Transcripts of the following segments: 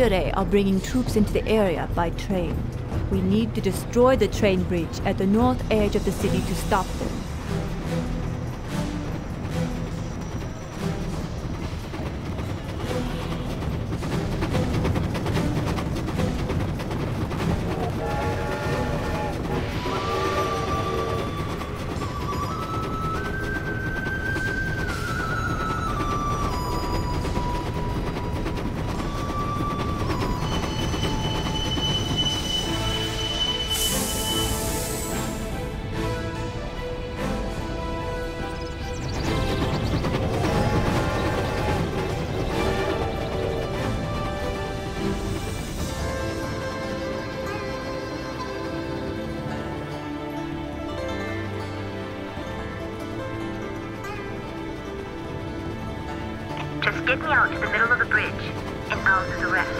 GLA are bringing troops into the area by train. We need to destroy the train bridge at the north edge of the city to stop them. Me out to the middle of the bridge, and I'll do the rest.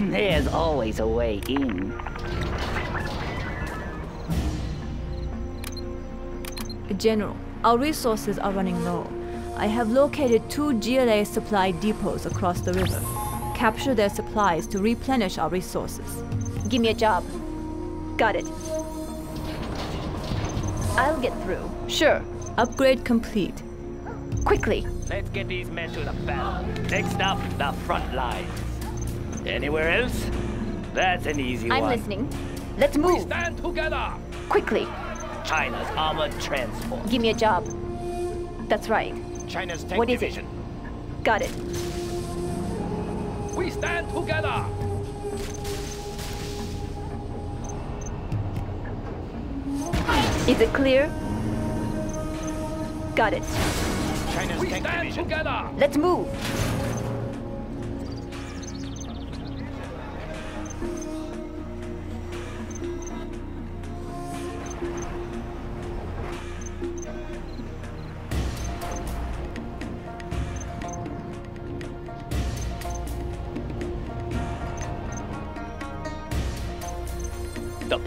There's always a way in. General, our resources are running low. I have located two GLA supply depots across the river. Capture their supplies to replenish our resources. Give me a job. Got it. I'll get through. Sure. Upgrade complete. Quickly. Let's get these men to the battle. Next up, the front lines. Anywhere else? That's an easy one. I'm listening. Let's move. Stand together! Quickly. China's armored transport. Give me a job. That's right. China's tank What is it? division. Got it. We stand together! Is it clear? Got it. China's tank division. together! Let's move.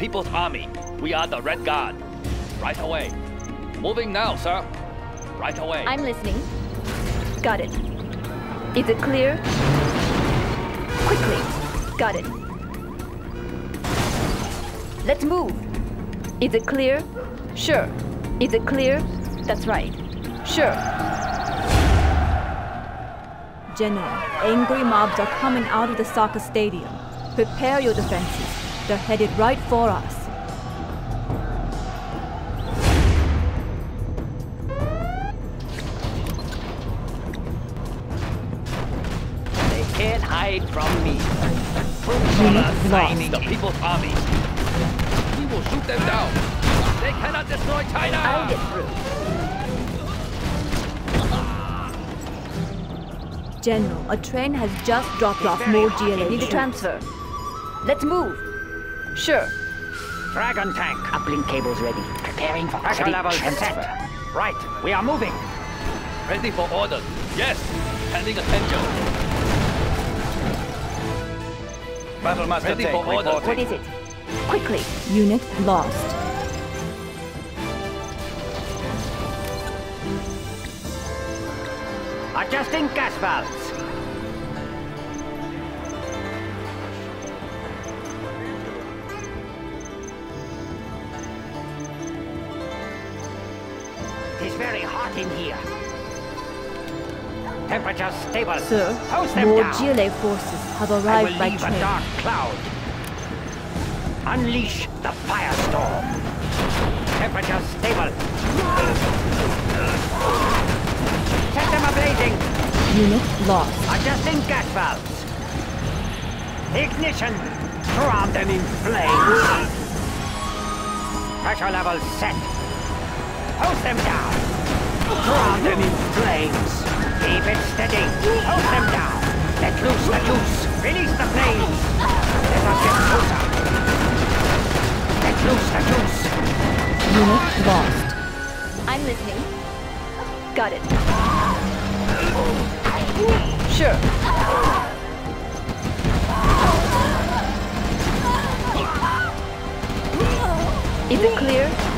People's Army. We are the Red Guard. Right away. Moving now, sir. Right away. I'm listening. Got it. Is it clear? Quickly. Got it. Let's move. Is it clear? Sure. Is it clear? That's right. Sure. General, angry mobs are coming out of the soccer stadium. Prepare your defenses. They're headed right for us. They can't hide from me. Lost. the People's Army. We will shoot them down. They cannot destroy China! I'll get through. General, a train has just dropped off more GLA Need a transfer. Let's move. Sure. Dragon tank. Uplink cables ready. Preparing for Pressure heavy level transfer. set. Right, we are moving. Ready for orders. Yes. Pending attention. Battle Master Ready tank for order. What reporting. is it? Quickly. Unit lost. Adjusting gas valves. In here. Temperature stable. Sir, more. GLA forces have I will arrived by leave a train. dark cloud. Unleash the firestorm. Temperature stable. Set them ablazing. Unit lost. Adjusting gas valves. Ignition. Drown them in flames. Pressure level set. Hose them down. Drown them in flames. Keep it steady. Hose them down. Let loose the juice. Release the flames. Let us get closer. Let loose the juice. Unit lost. I'm listening. Got it. Sure. Is it clear?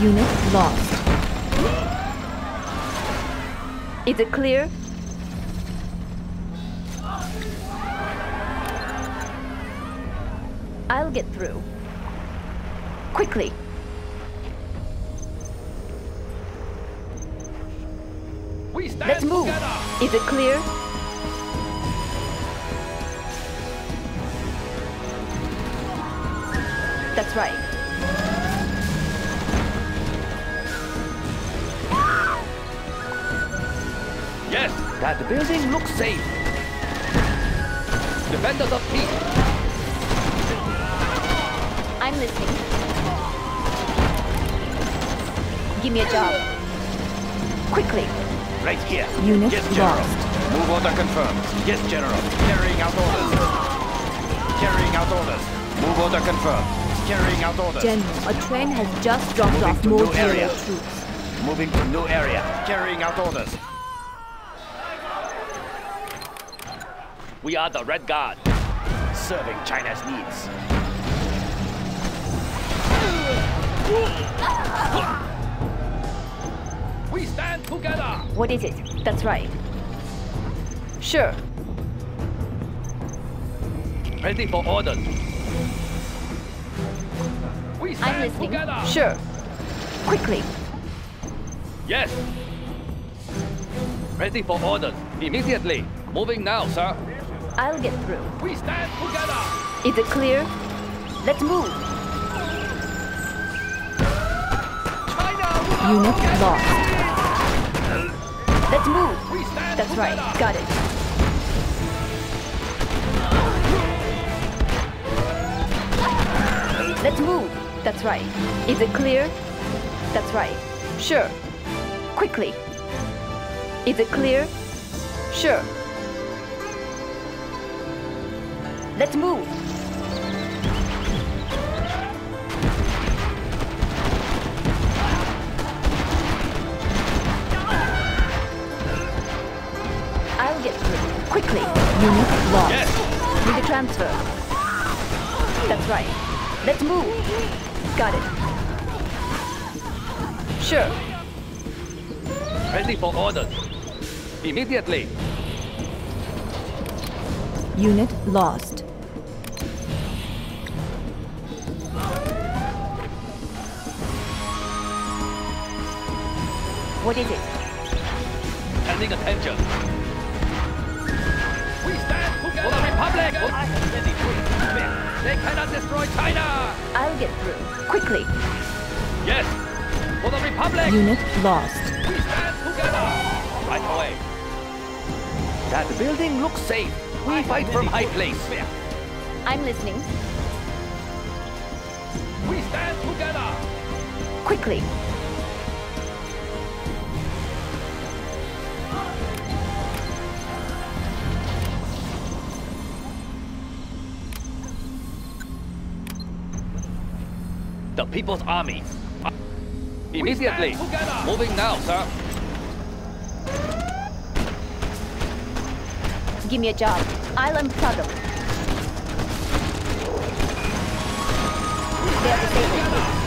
Unit lost. Is it clear? I'll get through. Quickly. Let's move. together. Is it clear? That's right. Yes, that building looks safe. Defenders of peace. I'm listening. Give me a job. Quickly. Right here. Unit yes, General. lost. Move order confirmed. Yes, General. Carrying out orders. Carrying out orders. Move order confirmed. Carrying out orders. General, a train has just dropped Moving off more new area. Troops. Moving to new area. Carrying out orders. We are the Red Guard. Serving China's needs. We stand together. What is it? That's right. Sure. Ready for orders. We I'm stand listening. together. Sure. Quickly. Yes. Ready for orders. Immediately. Moving now, sir. I'll get through. We stand together. Is it clear? Let's move. China Unit lost. Let's move. That's right. Got it. Let's move. That's right. Is it clear? That's right. Sure. Quickly. Is it clear? Sure. Let's move. I'll get through. Quickly. Unit lost. Yes. Need a transfer. That's right. Let's move. Got it. Sure. Ready for orders. Immediately. Unit lost. What is it? Standing attention. We stand together. For the Republic. They cannot destroy China. I'll get through. Quickly. Yes. For the Republic. Unit lost. We stand together. Right away. That building looks safe. We fight from high place. I'm listening. We stand together. Quickly. The People's Army. Immediately. Moving now, sir. Give me a job. I'll unplug them. They are disabled.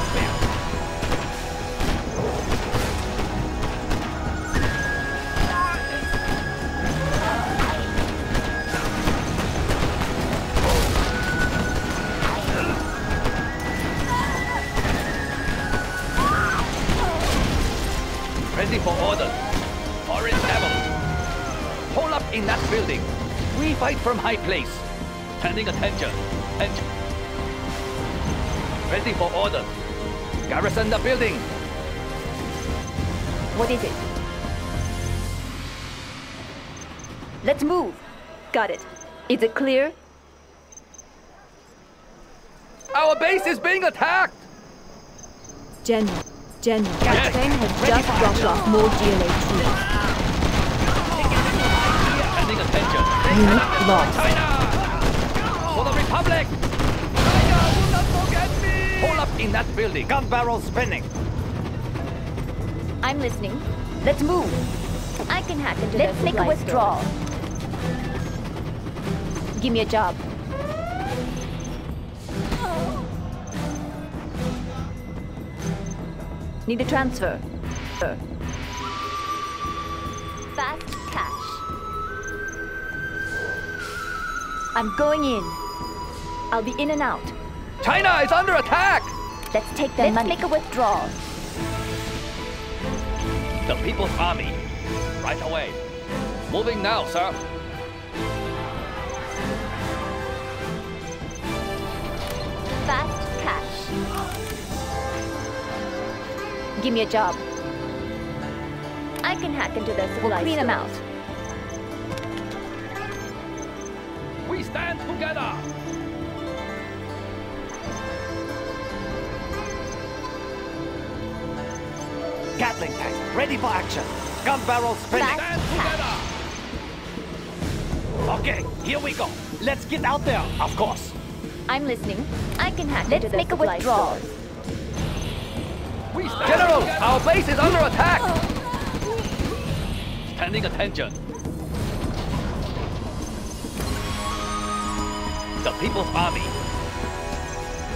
From high place. Standing attention. Attention. Ready for orders. Garrison the building. What is it? Let's move. Got it. Is it clear? Our base is being attacked. General. General, Yes. train has just dropped off more GLA troops. Standing attention. Unit lost. China! For the Republic! China will not forget me! Hold up in that building. Gun barrel spinning. I'm listening. Let's move. I can hack into Let's make a supply withdrawal. Give me a job. Need a transfer. Fast I'm going in. I'll be in and out. China is under attack! Let's take their Let's money. make a withdrawal. The People's Army. Right away. Moving now, sir. Fast cash. Give me a job. I can hack into their supply We'll clean them out. Stand together! Gatling tank, ready for action. Gun barrel spinning. Stand together! Okay, here we go. Let's get out there, of course. I'm listening. I can hack Let's make a withdrawal. stores. We stand General, our base is under attack! Standing attention. The People's Army.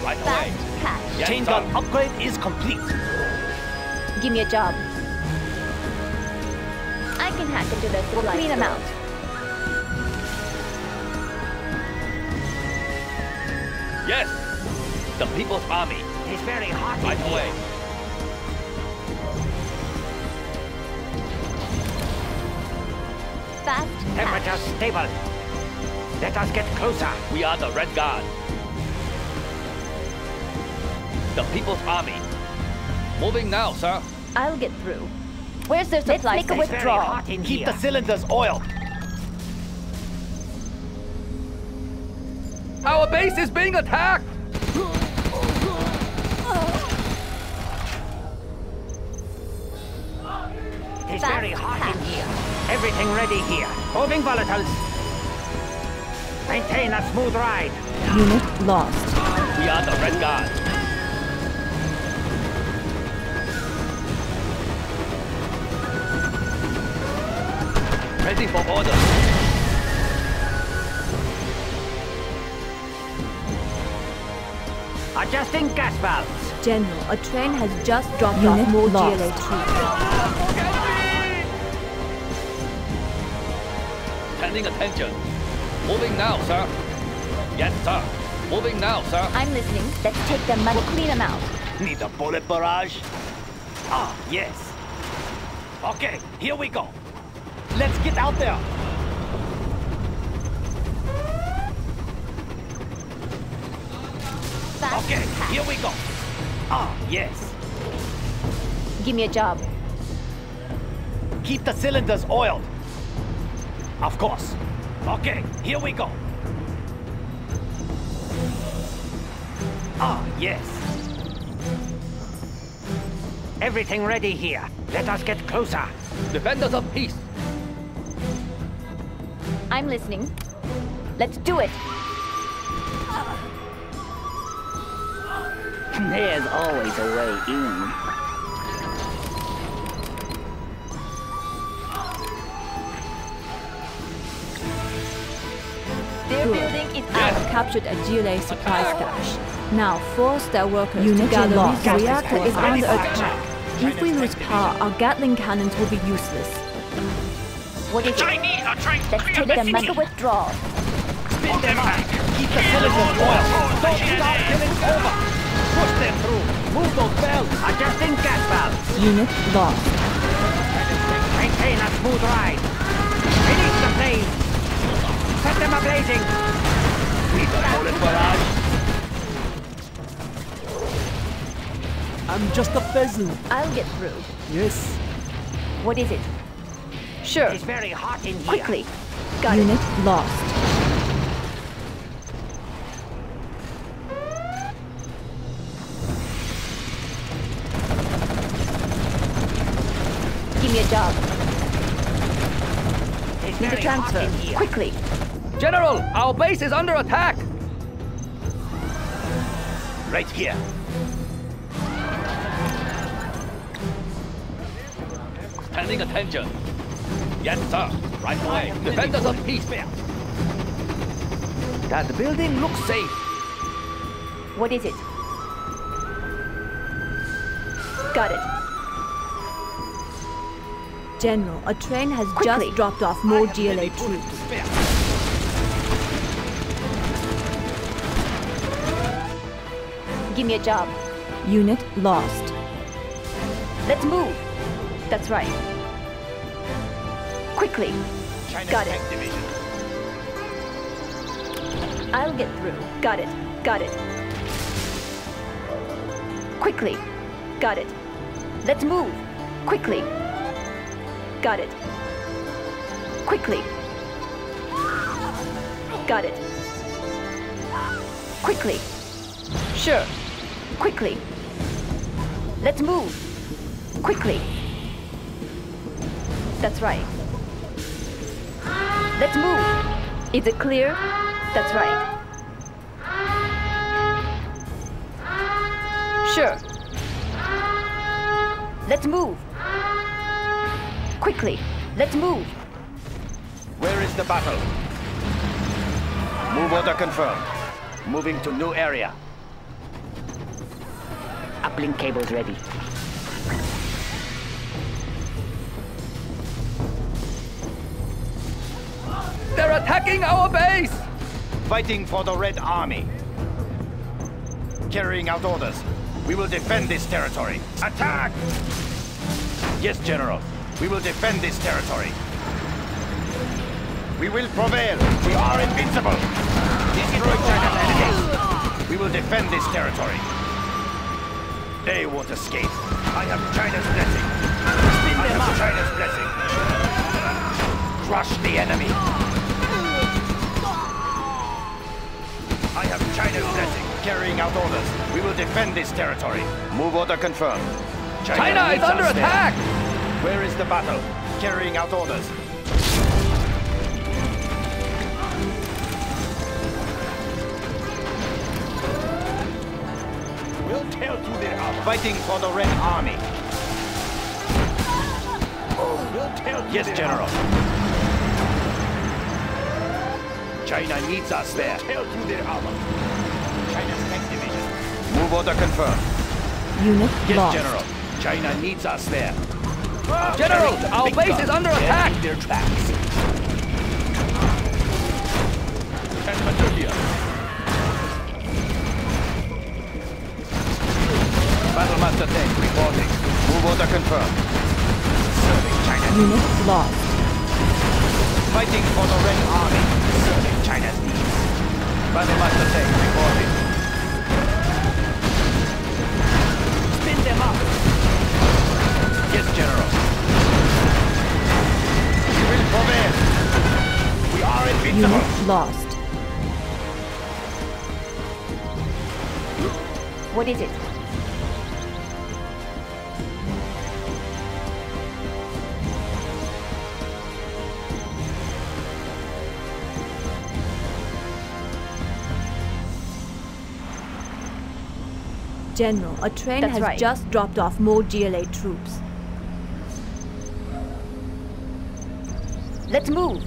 Right away. Fast cash. Yes, Chain gun upgrade is complete. Give me a job. I can hack into this. We'll clean them out. Yes. The People's Army. It's very hot in Right here. away. Fast Temperature cash. stable. Let us get closer. We are the Red Guard. The People's Army. Moving now, sir. I'll get through. Where's their Let's supply make a store? It's very withdrawal. hot in Keep here. the cylinders oiled. Our base is being attacked! It's Fast very hot in here. Everything ready here. Moving volatiles. Maintain a smooth ride. Unit lost. We are the Red Guard. Ready for order. Adjusting gas valves. General, a train has just dropped Unit off more lost. GLA troops. Standing attention. Moving now, sir. Yes, sir. Moving now, sir. I'm listening. Let's take them money. Clean them out. Need a bullet barrage? Ah, yes. Okay, here we go. Let's get out there. Fast Okay, cash. here we go. Ah, yes. Give me a job. Keep the cylinders oiled. Of course. Okay, here we go. Ah, yes. Everything ready here. Let us get closer. Defenders of peace. I'm listening. Let's do it. There's always a way in. Their building it I out. captured a GLA supply stash. Now force their workers Unit to gather lost. The reactor is under attack. If we lose power, our Gatling cannons will be useless. What is it? Chinese are trying Let's take their money. withdrawal. Spin them back. Keep the cylinders oiled. Don't stop till it's over. Push them through. Move those bells. Adjusting gas valves. Unit lost. Maintain a smooth ride. Release the flames. Set them ablazing. Need a bullet barrage? I'm just a peasant. I'll get through. Yes. What is it? Sure. It's very hot in here. Quickly. Got Unit lost. Give me a job. It's Need a very hot transfer. in here. Quickly. General, our base is under attack! Right here. Standing attention. Yes, sir. Right away. Defenders of peace. That building looks safe. What is it? Got it. General, a train has Quickly. just dropped off more GLA troops. Give me a job. Unit lost. Let's move. That's right. Quickly. Got it. I'll get through. Got it. Got it. Quickly. Got it. Let's move. Quickly. Got it. Quickly. Got it. Quickly. Sure. Quickly. Let's move. Quickly. That's right. Let's move. Is it clear? That's right. Sure. Let's move. Quickly. Let's move. Where is the battle? Move order confirmed. Moving to new area. Uplink cables ready. They're attacking our base! Fighting for the Red Army. Carrying out orders. We will defend this territory. Attack! Yes, General. We will defend this territory. We will prevail. We are invincible. Destroy China's enemies. We will defend this territory. They won't escape. I have China's blessing. I have China's blessing. Crush the enemy. I have China's blessing. Carrying out orders. We will defend this territory. Move order confirmed. China is under us there. attack! Where is the battle? Carrying out orders. We'll tell to their army. Fighting for the Red Army. we'll tell yes, General. China needs us there. Tell to their army. China's tank division. Move order confirmed. Unit Yes, lost. General. China needs us there. General, our base guns. is under attack. They're attack. in their tracks. Transmitter here. Master Tank reporting. Move order confirmed. Serving China. Unit lost. Fighting for the Red Army. Serving China's needs. Battle Master Tank reporting. Spin them up. Yes, General. We will prevail. We are invincible. Unit lost. What is it? General, a train That's has right. just dropped off more GLA troops. Let's move.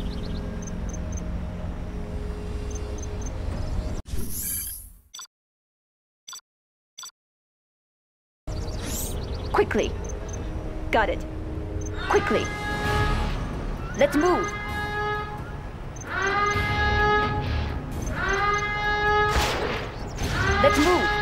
Quickly. Got it. Quickly. Let's move. Let's move.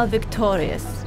Are victorious.